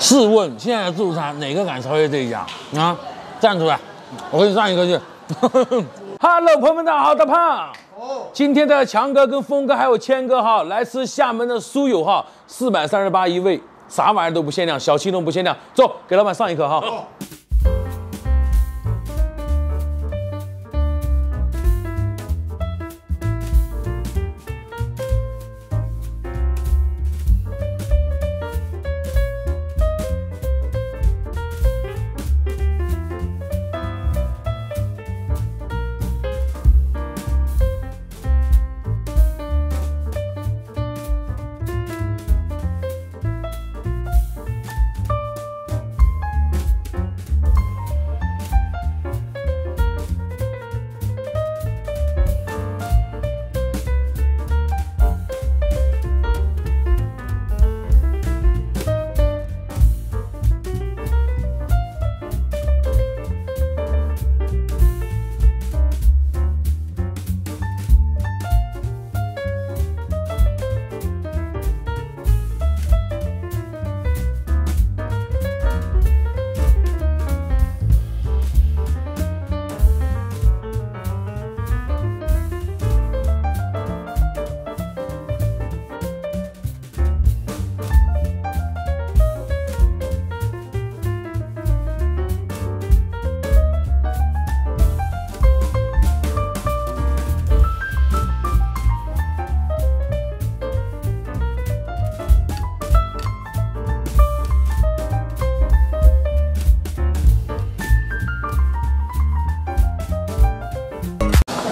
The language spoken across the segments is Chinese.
试问现在的自助餐哪个敢超越这一家啊？站出来，我给你上一个去。哈喽朋友们，大家好，大胖。今天的强哥跟峰哥还有谦哥哈，来吃厦门的酥油哈，四百三十八一位，啥玩意都不限量，小青龙不限量。走，给老板上一颗哈。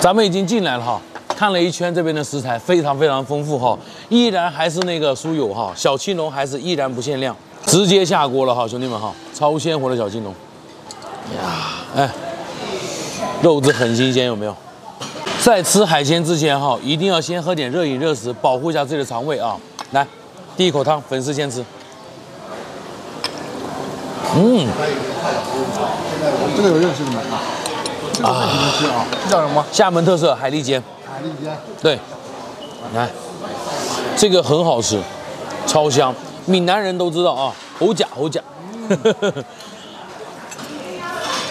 咱们已经进来了哈，看了一圈这边的食材非常非常丰富哈，依然还是那个酥油哈，小青龙还是依然不限量，直接下锅了哈，兄弟们哈，超鲜活的小青龙，呀，哎，肉质很新鲜有没有？在吃海鲜之前哈，一定要先喝点热饮热食，保护一下自己的肠胃啊。来，第一口汤，粉丝先吃。嗯，这个有认识的吗？啊，这叫什么？厦门特色海蛎煎。海蛎煎。对，来，这个很好吃，超香，闽南人都知道啊，好假好假。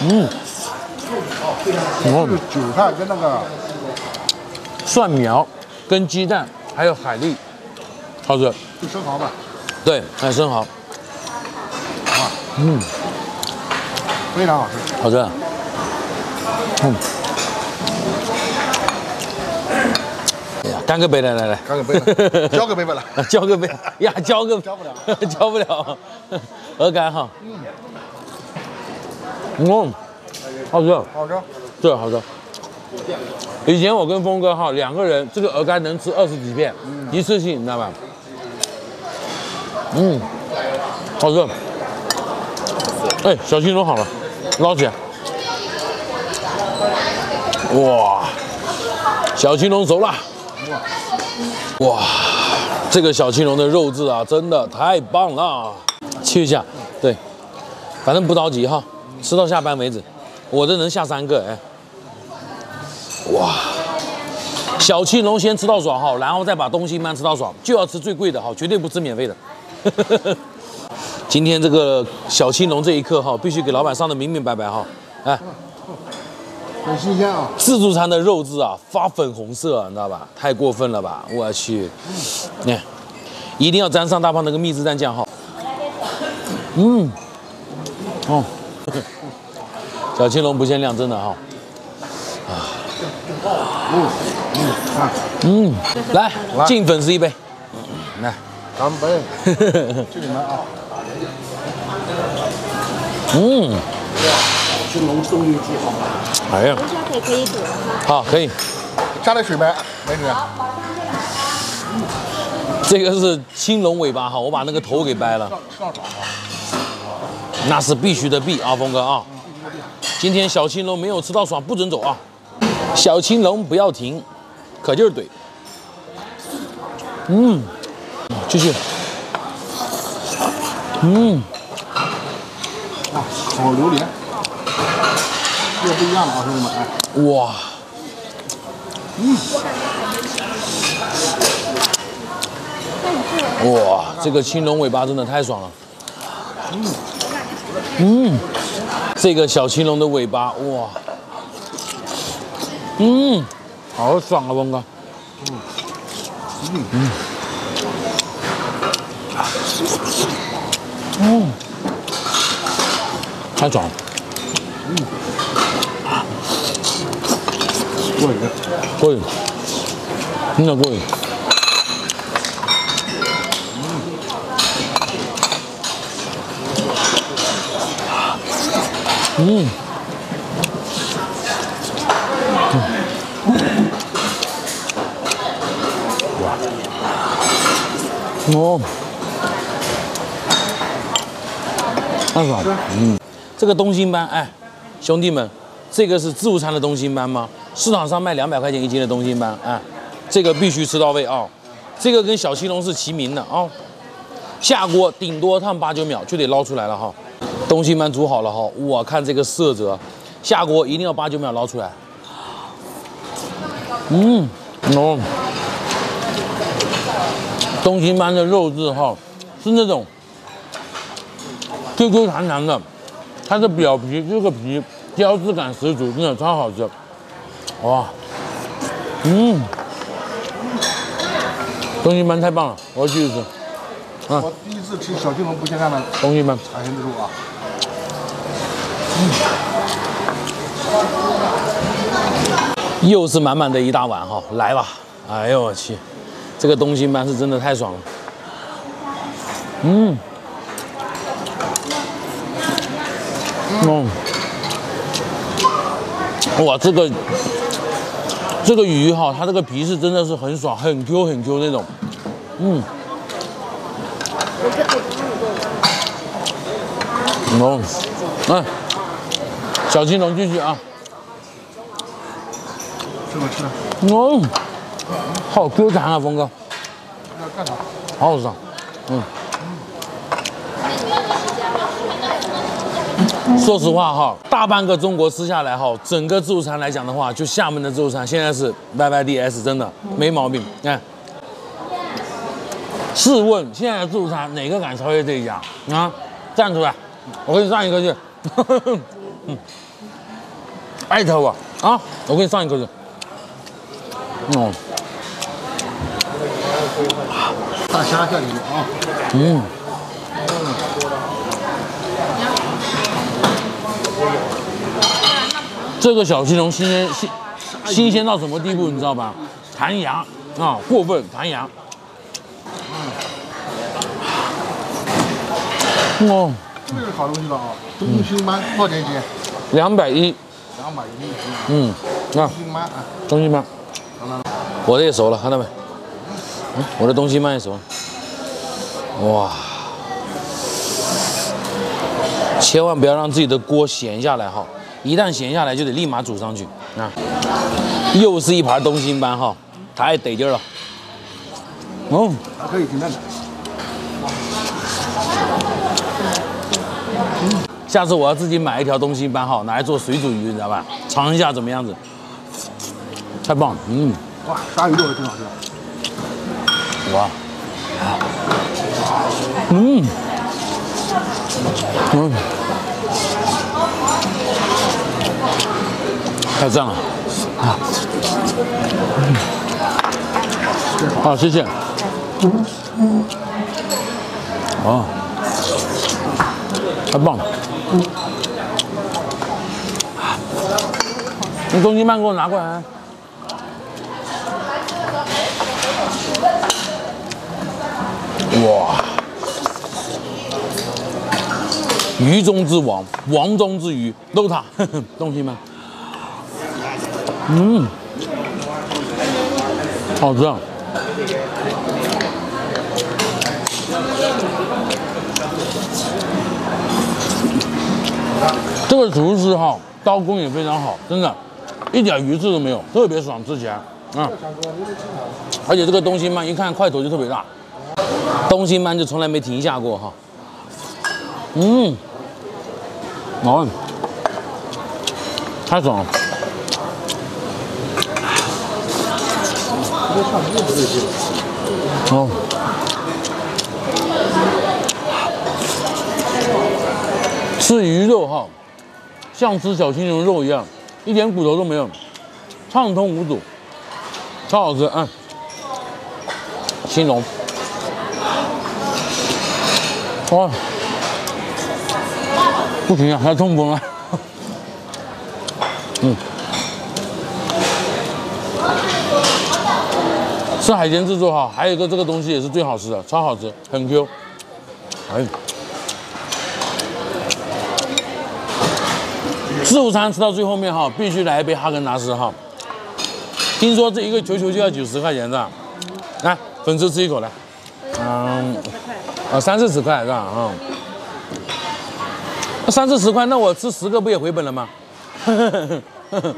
嗯，这个韭菜跟那个蒜苗跟鸡蛋还有海蛎，好吃。就生蚝吧。对，还有生蚝，嗯，非常好吃。好吃。嗯。哎呀，干个杯来来来，干个杯吧，交个杯吧来。交个杯呀，交个交不了，交不了，鹅肝哈，嗯，好吃，好吃。对，好吃。以前我跟峰哥哈两个人，这个鹅肝能吃二十几片，一次性，你知道吧？嗯，好吃。哎，小青龙好了，捞起来。哇，小青龙熟了。哇，这个小青龙的肉质啊，真的太棒了。切一下，对，反正不着急哈，吃到下班为止。我这能下三个哎。哇，小青龙先吃到爽哈，然后再把东西慢慢吃到爽，就要吃最贵的哈，绝对不吃免费的。今天这个小青龙这一刻哈，必须给老板上的明明白白哈。哎，很新鲜啊。自助餐的肉质啊，发粉红色，你知道吧？太过分了吧！我去，你看，一定要沾上大胖那个秘制蘸酱哈。嗯，哦，小青龙不限量，真的哈。嗯嗯啊，嗯，来敬粉丝一杯，来，干杯！这里面啊，嗯，青龙终于记好吗？哎呀，小腿可以煮了哈。好，可以。加点水呗，美女。这个是青龙尾巴哈，我把那个头给掰了，上爽啊！那是必须的必啊，峰哥啊。今天小青龙没有吃到爽，不准走啊！小青龙不要停，可劲儿怼。嗯，继续。嗯，啊，好榴莲，这不一样了啊，兄弟们，哎，哇，哇，这个青龙尾巴真的太爽了。嗯，这个小青龙的尾巴，哇，嗯，好爽啊，峰哥。嗯。嗯。嗯，太爽了。嗯，过瘾，过瘾，真的过瘾。嗯。哇！哦，太爽了。嗯，这个东星斑，哎，兄弟们，这个是自助餐的东星斑吗？市场上卖两百块钱一斤的东星斑，哎，这个必须吃到位啊！这个跟小青龙是齐名的啊！下锅顶多烫八九秒就得捞出来了哈。东星斑煮好了哈，我看这个色泽，下锅一定要八九秒捞出来。嗯，哦，东星斑的肉质哈是那种 Q Q 弹弹的，它的表皮这个皮胶质感十足，真的超好吃。哇，嗯，东星斑太棒了，我要继续吃。我第一次吃小青龙不现在的东星斑。海鲜之路啊。又是满满的一大碗哈，来吧！哎呦我去，这个东星斑是真的太爽了。嗯，嗯，哇，这个这个鱼哈，它这个皮是真的是很爽，很 Q 很 Q 那种。嗯，哦，来。小青龙继续啊！吃吧吃吧。嗯，好 Q 弹啊，峰哥。要干啥？好好吃啊。嗯。说实话哈，大半个中国吃下来哈，整个自助餐来讲的话，就厦门的自助餐现在是 YYDS，真的没毛病。看，试问现在的自助餐哪个敢超越这一家啊？站出来，我给你上一个去。嗯，艾特我啊！我给你上一个去。哦，大虾在里面啊。嗯。这个小青龙新鲜新新鲜到什么地步，你知道吧？弹牙啊，过分弹牙。哦。这个是好东西了啊！东星斑多少钱一斤？两百一。两百一斤。嗯，啊。东星斑啊。东星斑。我的也熟了，看到没？嗯，我的东西慢也熟了。哇！千万不要让自己的锅闲下来哈，一旦闲下来就得立马煮上去啊。又是一盘东星斑哈，太得劲了。哦，可以，挺嫩的。下次我要自己买一条东星斑哈，拿来做水煮鱼，你知道吧？尝一下怎么样子？太棒了，嗯，哇，鲨鱼肉也挺好吃的。哇，嗯，嗯，太赞了，啊，好，谢谢。哦，太棒了。你东星斑给我拿过来。哇，鱼中之王，王中之鱼，都它，东西慢。嗯，好吃。这个厨师哈，刀工也非常好，真的，一点鱼刺都没有，特别爽，吃起来啊。而且这个东星斑一看块头就特别大，东星斑就从来没停下过哈。嗯，哦，太爽了。哦。吃鱼肉哈，像吃小青龙肉一样，一点骨头都没有，畅通无阻，超好吃。嗯，青龙，哇，不行啊，要痛风了。嗯。吃海鲜自助哈，还有一个这个东西也是最好吃的，超好吃，很 Q。哎，自助餐吃到最后面哈，必须来一杯哈根达斯哈。听说这一个球球就要九十块钱是吧？来，粉丝吃一口来。嗯，啊，三四十块是吧？啊，三四十块，那我吃十个不也回本了吗？呵呵呵呵呵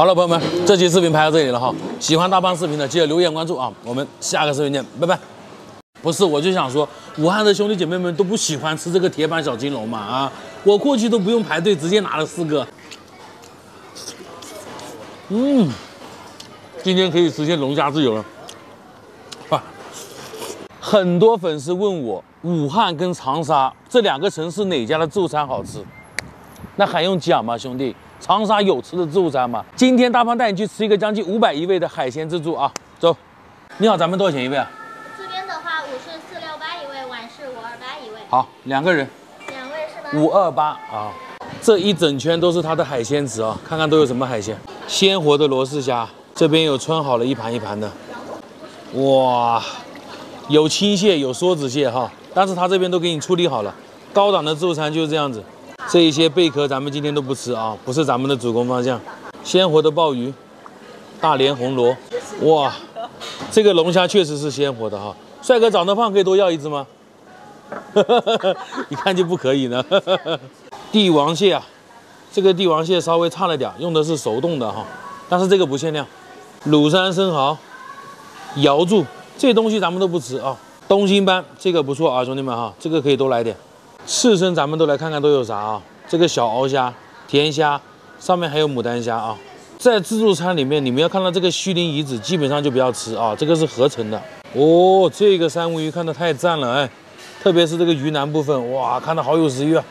好了，朋友们，这期视频拍到这里了哈。喜欢大胖视频的，记得留言关注啊。我们下个视频见，拜拜。不是，我就想说，武汉的兄弟姐妹们都不喜欢吃这个铁板小金龙嘛啊？我过去都不用排队，直接拿了四个。嗯，今天可以实现龙虾自由了。哇，很多粉丝问我，武汉跟长沙这两个城市哪家的自助餐好吃？那还用讲吗，兄弟？长沙有吃的自助餐吗？今天大胖带你去吃一个将近五百一位的海鲜自助啊！走，你好，咱们多少钱一位啊？这边的话，午是四六八一位，晚是五二八一位。好，两个人。两位是吧？五二八啊！这一整圈都是它的海鲜池啊，看看都有什么海鲜？鲜活的罗氏虾，这边有穿好了一盘一盘的。哇，有青蟹，有梭子蟹哈，但是它这边都给你处理好了。高档的自助餐就是这样子。这一些贝壳咱们今天都不吃啊，不是咱们的主攻方向。鲜活的鲍鱼，大连红螺，哇，这个龙虾确实是鲜活的哈。帅哥长得胖，可以多要一只吗？一看就不可以呢。帝王蟹啊，这个帝王蟹稍微差了点，用的是熟冻的哈，但是这个不限量。庐山生蚝，瑶柱，这东西咱们都不吃啊。东星斑，这个不错啊，兄弟们哈，这个可以多来点。刺身咱们都来看看都有啥啊？这个小鳌虾、甜虾，上面还有牡丹虾啊。在自助餐里面，你们要看到这个须鳞鱼子，基本上就不要吃啊。这个是合成的哦。这个三文鱼看的太赞了哎，特别是这个鱼腩部分，哇，看的好有食欲啊。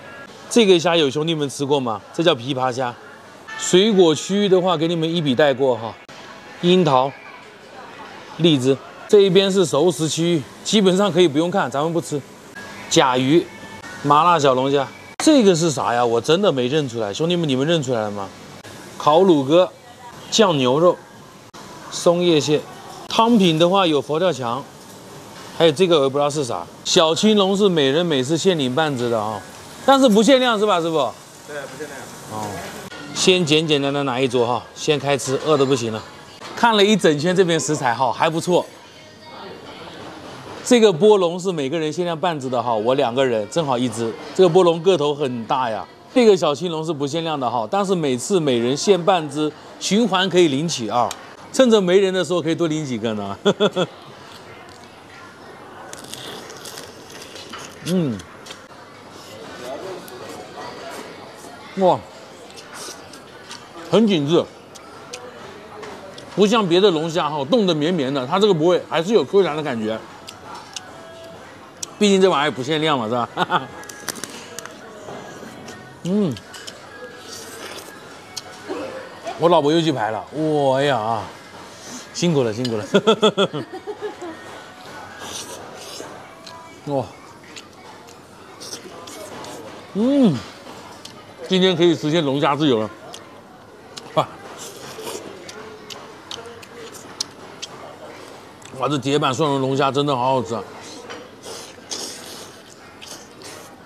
这个虾有兄弟们吃过吗？这叫琵琶虾。水果区域的话，给你们一笔带过哈。樱桃、荔枝，这一边是熟食区域，基本上可以不用看，咱们不吃。甲鱼。麻辣小龙虾，这个是啥呀？我真的没认出来，兄弟们，你们认出来了吗？烤乳鸽，酱牛肉，松叶蟹，汤品的话有佛跳墙，还有这个我也不知道是啥。小青龙是每人每次限领半只的啊，但是不限量是吧，师傅？对，不限量。哦，先简简单单拿一桌哈，先开吃，饿的不行了。看了一整圈这边食材哈，还不错。这个波龙是每个人限量半只的哈，我两个人正好一只。这个波龙个头很大呀。这个小青龙是不限量的哈，但是每次每人限半只，循环可以领取啊。趁着没人的时候可以多领几个呢。呵 呵嗯，哇，很紧致，不像别的龙虾哈，冻得绵绵的，它这个不会，还是有 Q 弹的感觉。毕竟这玩意儿不限量嘛，是吧？嗯，我老婆又去排了，我呀啊，辛苦了，辛苦了。哇，嗯，今天可以实现龙虾自由了。哇，哇，这铁板蒜蓉龙虾真的好好吃啊！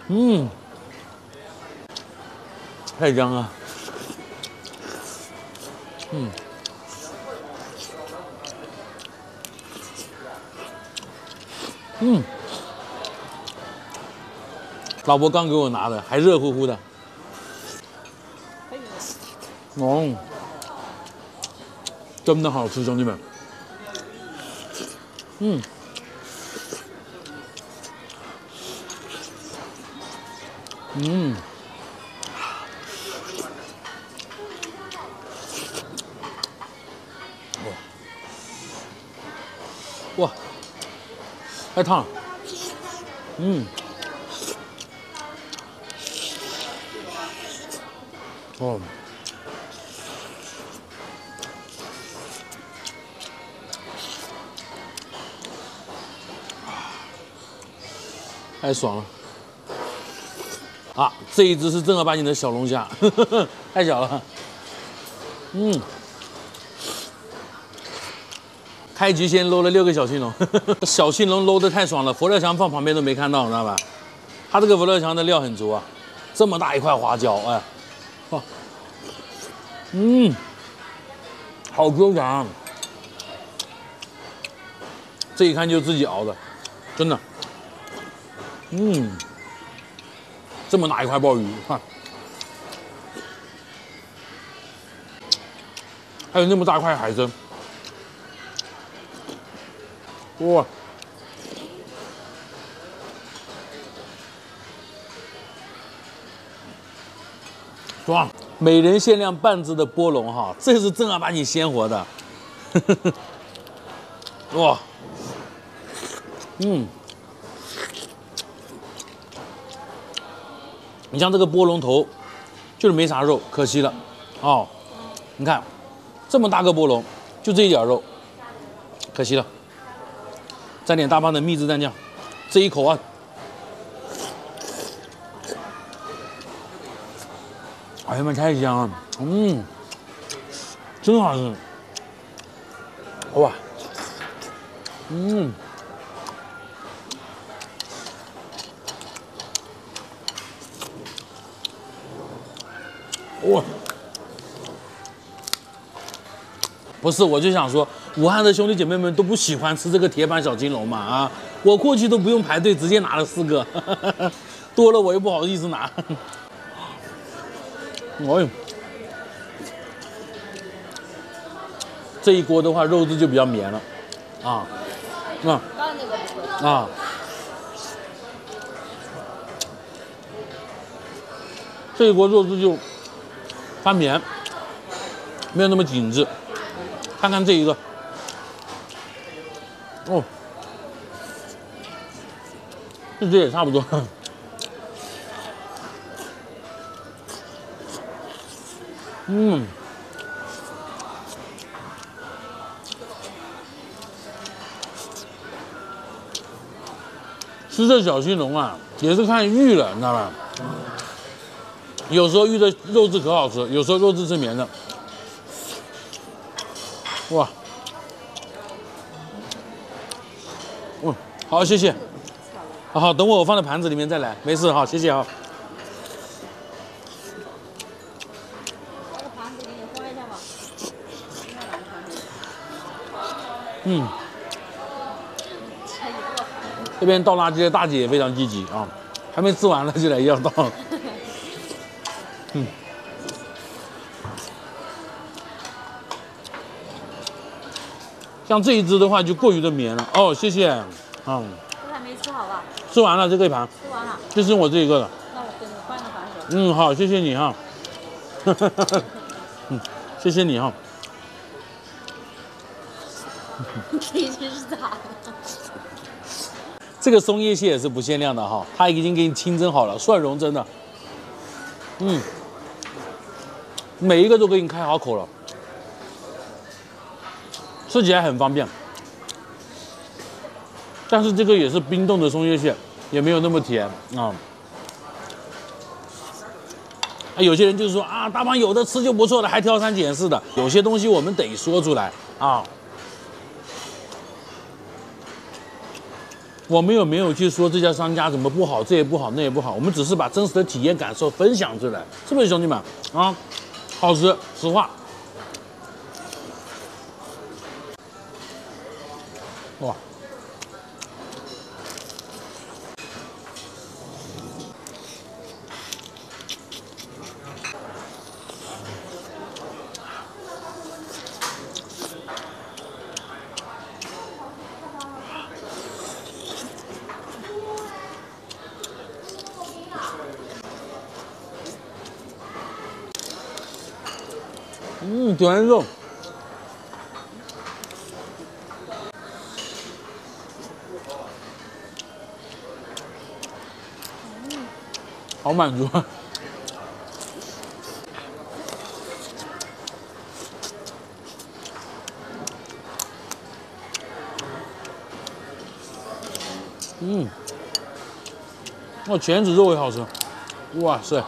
嗯，太香了。嗯，嗯，老婆刚给我拿的，还热乎乎的。哦，真的好吃，兄弟们。嗯。嗯。哇！哇！太烫了。嗯。哦。太爽了。啊，这一只是正儿八经的小龙虾，呵 呵太小了。嗯，开局先搂了六个小青龙，呵 呵小青龙搂的太爽了，佛跳墙放旁边都没看到，知道吧？它这个佛跳墙的料很足啊，这么大一块花椒，哎，哇，嗯，好 Q 弹，这一看就自己熬的，真的。嗯，这么大一块鲍鱼，看，还有那么大块海参，哇！爽！每人限量半只的波龙哈，这是正儿八经鲜活的，哇！嗯。你像这个波龙头，就是没啥肉，可惜了，哦，你看，这么大个波龙，就这一点肉，可惜了。蘸点大棒的秘制蘸酱，这一口啊，哎呀妈，太香了，嗯，真好吃，哇，嗯。哇，不是，我就想说，武汉的兄弟姐妹们都不喜欢吃这个铁板小金龙嘛？啊，我过去都不用排队，直接拿了四个，多了我又不好意思拿。哎呦，这一锅的话，肉质就比较绵了，啊，啊，啊。这一锅肉质就发绵，没有那么紧致。看看这一个，哦，这只也差不多。嗯，吃这小青龙啊，也是看玉了，你知道吧？有时候遇的肉质可好吃，有时候肉质是绵的。哇，嗯，好，谢谢。好好，等我我放在盘子里面再来，没事好，谢谢啊。这个盘子给你换一下吧。嗯。这边倒垃圾的大姐也非常积极啊，还没吃完了就来要倒。嗯，像这一只的话就过于的绵了哦，谢谢，嗯。这还没吃好吧？吃完了，这个一盘。吃完了。就剩我这一个了。那我给你换个盘子。嗯，好，谢谢你哈。嗯，谢谢你哈。这已经是咋了？这个松叶蟹也是不限量的哈，它已经给你清蒸好了，蒜蓉蒸的。嗯。每一个都给你开好口了，吃起来很方便。但是这个也是冰冻的松叶蟹，也没有那么甜啊。有些人就是说啊，大胖有的吃就不错了，还挑三拣四的。有些东西我们得说出来啊。我们有没有去说这家商家怎么不好，这也不好，那也不好？我们只是把真实的体验感受分享出来，是不是兄弟们啊？好吃，实话。哇！突肉。好满足啊！嗯，哇，全脂肉也好吃，哇塞！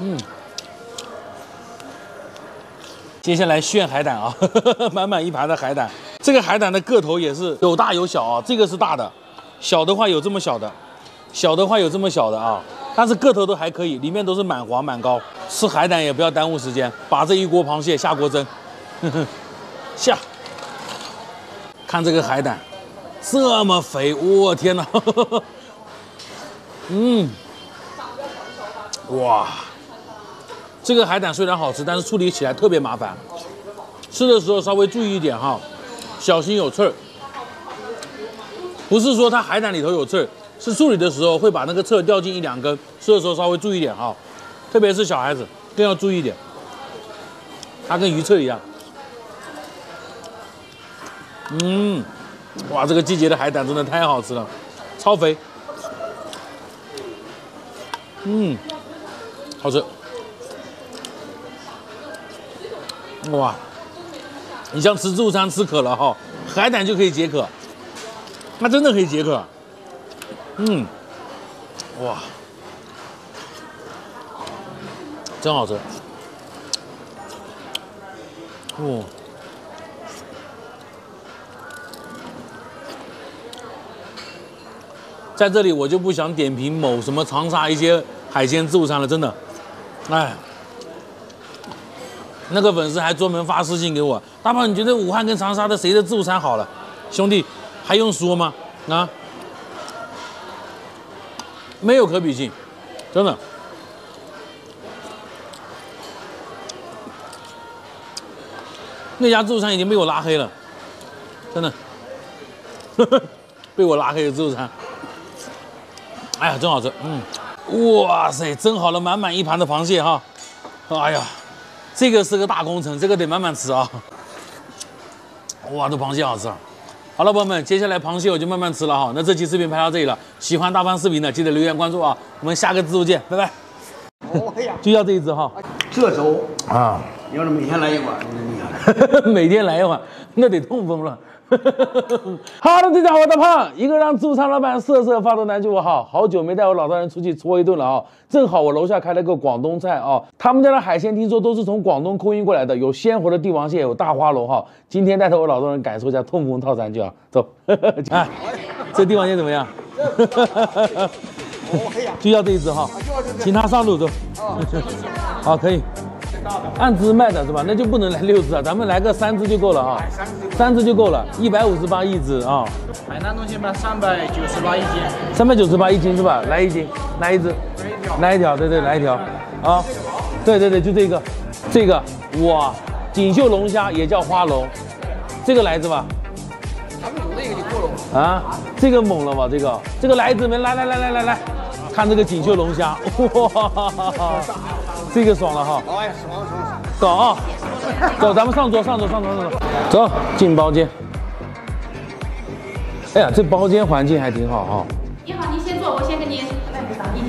嗯，接下来炫海胆啊，满满一盘的海胆。这个海胆的个头也是有大有小啊，这个是大的，小的话有这么小的，小的话有这么小的啊，但是个头都还可以，里面都是满黄满膏。吃海胆也不要耽误时间，把这一锅螃蟹下锅蒸，下。看这个海胆，这么肥，我天哪！嗯，哇，这个海胆虽然好吃，但是处理起来特别麻烦，吃的时候稍微注意一点哈，小心有刺儿。不是说它海胆里头有刺儿，是处理的时候会把那个刺掉进一两根，吃的时候稍微注意点哈，特别是小孩子更要注意一点，它跟鱼刺一样。嗯，哇，这个季节的海胆真的太好吃了，超肥。嗯，好吃。哇，你像吃自助餐吃渴了哈，海胆就可以解渴，那真的可以解渴。嗯，哇，真好吃。哦。在这里我就不想点评某什么长沙一些海鲜自助餐了，真的，哎，那个粉丝还专门发私信给我，大胖你觉得武汉跟长沙的谁的自助餐好了？兄弟还用说吗？啊，没有可比性，真的，那家自助餐已经被我拉黑了，真的，被我拉黑的自助餐。哎呀，真好吃，嗯，哇塞，蒸好了满满一盘的螃蟹哈，哎呀，这个是个大工程，这个得慢慢吃啊。哇，这螃蟹好吃。好了，朋友们，接下来螃蟹我就慢慢吃了哈。那这期视频拍到这里了，喜欢大胖视频的记得留言关注啊。我们下个自助见，拜拜。哦呀，就要这一只哈。这周啊，要是每天来一碗，那厉害。每天来一碗，那得痛风了。哈喽，大家好，我大胖，一个让驻餐老板瑟瑟发抖男，就我好，好久没带我老丈人出去搓一顿了啊！正好我楼下开了个广东菜啊，他们家的海鲜听说都是从广东空运过来的，有鲜活的帝王蟹，有大花龙哈。今天带着我老丈人感受一下痛风套餐，就要走。哎，这帝王蟹怎么样？就要这一只哈，请他上路走。好，可以。按只卖的是吧？那就不能来六只啊，咱们来个三只就够了啊，三只就够了，一百五十八一只啊。海南东西卖三百九十八一斤，三百九十八一斤是吧？来一斤，来一只，来一条，对对，来一条啊，对对对，就这个，这个哇，锦绣龙虾也叫花龙，这个来一只吧。咱们有那个就够了啊，这个猛了吧？这个，这个来一只没？来来来来来来，看这个锦绣龙虾，哇。这个爽了哈！哎，爽爽爽！走啊，走，咱们上桌，上桌，上桌，上桌，走进包间。哎呀，这包间环境还挺好哈。你好，您先坐，我先给您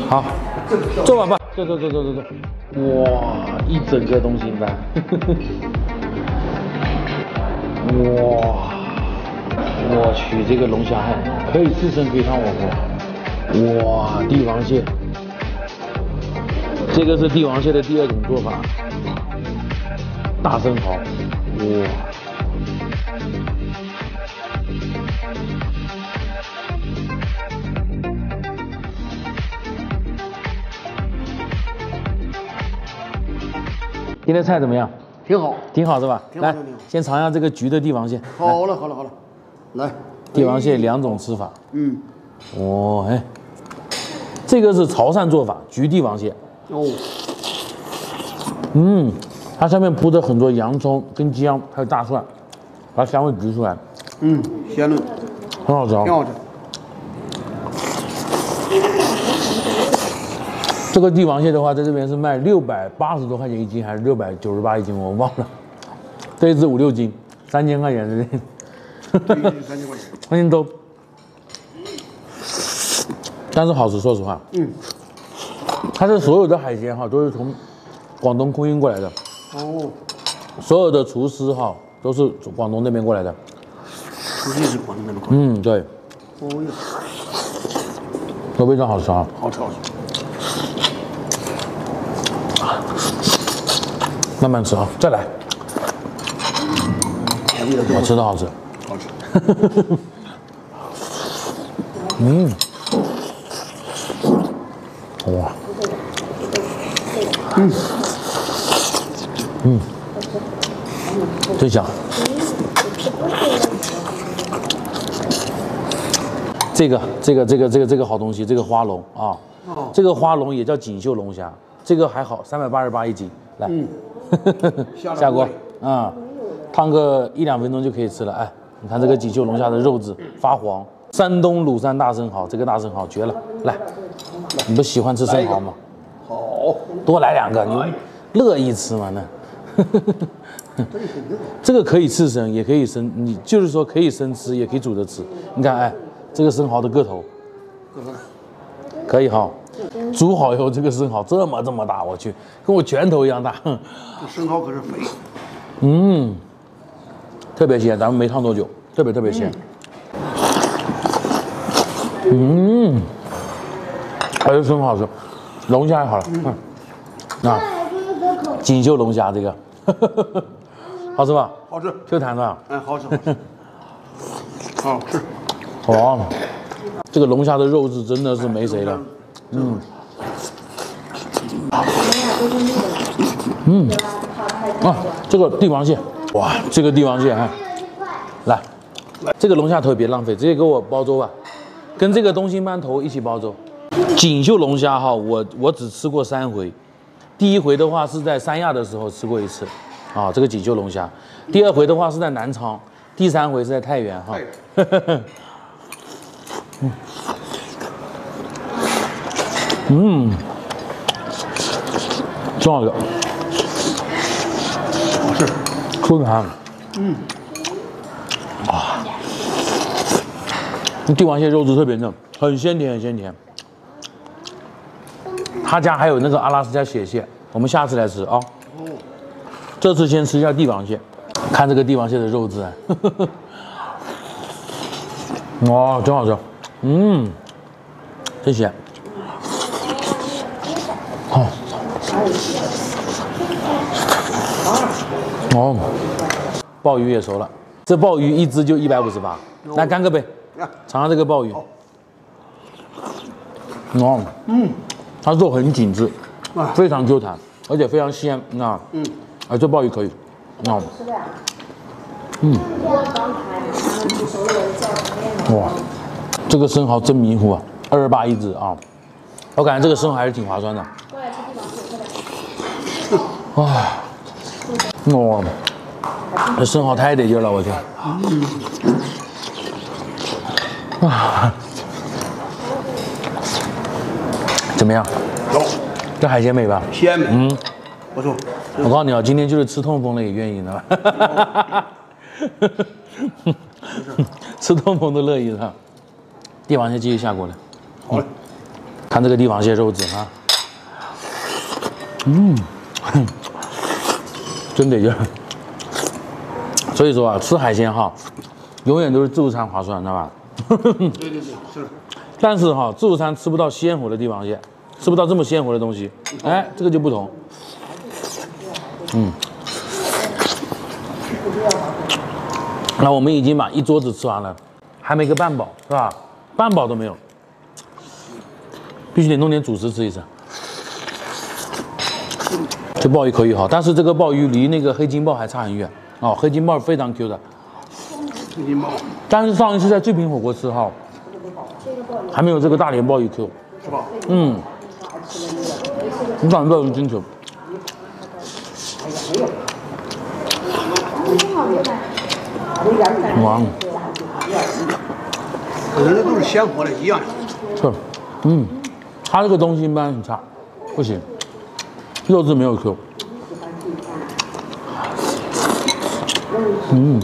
好，坐吧吧，坐坐坐坐坐坐。哇，一整个东西吧。哇，我去，这个龙虾可以自身可以烫火锅。哇，帝王蟹。这个是帝王蟹的第二种做法，大生蚝，哇！今天菜怎么样？挺好，挺好是吧？来，先尝一下这个焗的帝王蟹。好了好了好了，来，帝王蟹两种吃法。嗯，哦，哎，这个是潮汕做法，焗帝王蟹。哦，嗯，它上面铺着很多洋葱跟姜，还有大蒜，把香味焗出来。嗯，鲜嫩，很好吃，挺好吃。这个帝王蟹的话，在这边是卖六百八十多块钱一斤，还是六百九十八一斤，我忘了。这一只五六斤，三千块钱的。三千块钱，三千多。但是好吃，说实话。嗯。它是所有的海鲜哈，都是从广东空运过来的哦。所有的厨师哈，都是从广东那边过来的。厨师是广东那种口味，嗯，对，哦哟，都非常好吃啊。好吃好吃。慢慢吃啊，再来，好吃的好吃。好吃。嗯，哇，嗯，嗯，真香。这个这个这个这个这个好东西，这个花龙啊，这个花龙也叫锦绣龙虾，这个还好，三百八十八一斤，来，下锅啊、烫个一两分钟就可以吃了。哎，你看这个锦绣龙虾的肉质发黄，山东鲁山大生蚝，这个大生蚝绝了，来，你不喜欢吃生蚝吗？好，多来两个，你乐意吃吗？那，这个可以刺身，也可以生，你就是说可以生吃，也可以煮着吃。你看，哎，这个生蚝的个头，可以哈，煮好以后，这个生蚝这么这么大，我去，跟我拳头一样大，这生蚝可是肥，嗯，特别鲜，咱们没烫多久，特别特别鲜。嗯，还是生蚝好吃，龙虾还好了，嗯，那。锦绣龙虾这个，好吃吧？好吃，？Q 弹的，哎，好吃好吃，好吃。哇，这个龙虾的肉质真的是没谁了。嗯，嗯，啊，这个帝王蟹，哇，这个帝王蟹啊，来，这个龙虾头别浪费，直接给我煲粥吧，跟这个东星斑头一起煲粥。锦绣龙虾哈，我我只吃过三回，第一回的话是在三亚的时候吃过一次，啊，这个锦绣龙虾，第二回的话是在南昌，第三回是在太原哈。嗯，重要的，好吃，Q 弹，嗯，啊，帝王蟹肉质特别嫩，很鲜甜，很鲜甜。他家还有那个阿拉斯加雪蟹，我们下次来吃啊。这次先吃一下帝王蟹，看这个帝王蟹的肉质，啊。哇，真好吃，嗯，谢谢。好，哦，鲍鱼也熟了，这鲍鱼一只就一百五十八，来干个杯，尝尝这个鲍鱼。哦，嗯，它肉很紧致，啊非常 Q 弹，而且非常鲜啊。嗯，啊，这鲍鱼可以。哦，嗯，哇，这个生蚝真迷糊啊，二十八一只啊，我感觉这个生蚝还是挺划算的。哇，哇，这生蚝太得劲了，我去！啊，怎么样？走，这海鲜美吧？鲜美，嗯，不错，我告诉你啊，今天就是吃痛风了也愿意的，吃痛风都乐意的。帝王蟹继续下锅了，好嘞，看这个帝王蟹肉质啊，嗯，真得劲儿。所以说啊，吃海鲜哈，永远都是自助餐划算，知道吧？对对对，是，但是哈，自助餐吃不到鲜活的帝王蟹，吃不到这么鲜活的东西，哎，这个就不同。嗯，那我们已经把一桌子吃完了，还没个半饱，是吧？半饱都没有，必须得弄点主食吃一吃。这鲍鱼可以哈，但是这个鲍鱼离那个黑金鲍还差很远哦，黑金鲍非常 Q 的。黑金鲍但是上一次在醉品火锅吃哈，还没有这个大连鲍鱼 Q。是吧？嗯，你感觉很清楚。哇，人家都是鲜活的，一样的。是，嗯，他这个东西一般很差，不行，肉质没有 Q。嗯，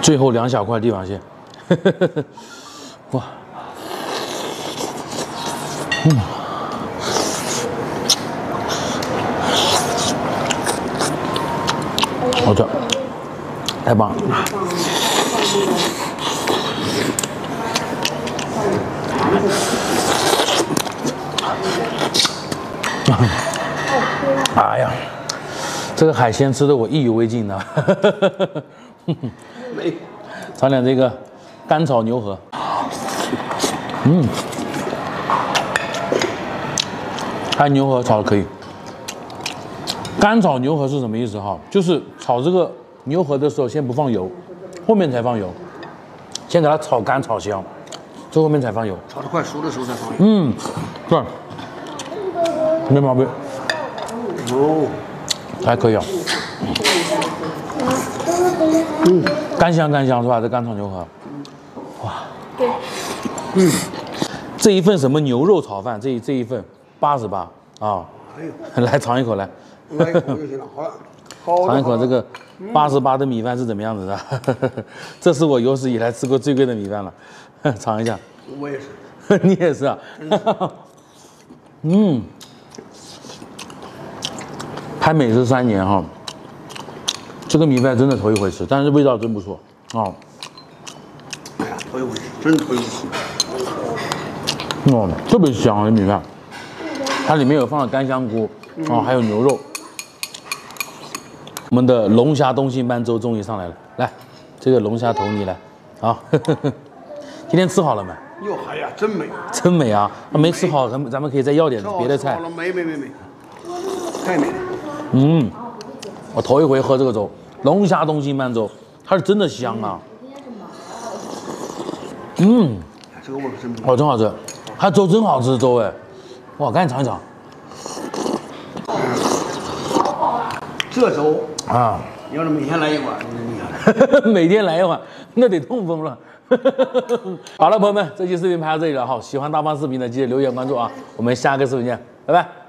最后两小块帝王蟹，哇，嗯，好吃，太棒了。哎呀，这个海鲜吃的我意犹未尽呢。没，尝点这个干炒牛河，嗯，干牛河炒的可以。干炒牛河是什么意思哈？就是炒这个牛河的时候先不放油，后面才放油，先给它炒干炒香，最后面才放油。炒的快熟的时候再放油。嗯，对，没毛病，哦，还可以啊。嗯，干香干香是吧？这干炒牛河，哇，对嗯，这一份什么牛肉炒饭？这一这一份八十八啊，来尝一口来，来一口就行了。好了，好尝一口这个八十八的米饭是怎么样子的？这是我有史以来吃过最贵的米饭了，尝一下。我也是。你也是啊？嗯，拍美食三年哈，这个米饭真的头一回吃，但是味道真不错啊。哎呀，头一回吃，真头一回吃。哦，特别香啊这米饭，它里面有放了干香菇哦，还有牛肉。我们的龙虾东星斑粥终于上来了，来，这个龙虾头你来，好，今天吃好了没？哟，哎呀，真美。真美啊！那没吃好，咱们咱们可以再要点别的菜太美了。嗯，我头一回喝这个粥，龙虾东星斑粥，它是真的香啊。嗯，哎这个味儿真不错。哦，真好吃，它粥真好吃，粥哎，哇，赶紧尝一尝这粥啊！你要是每天来一碗。每天来一碗，那得痛风了。好了，朋友们，这期视频拍到这里了哈，喜欢大胖视频的记得留言关注啊，我们下个视频见，拜拜。